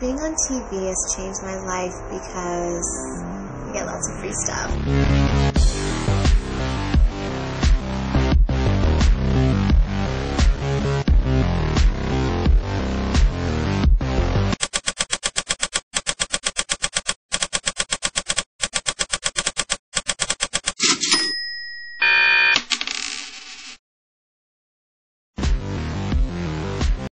Being on TV has changed my life because I get lots of free stuff.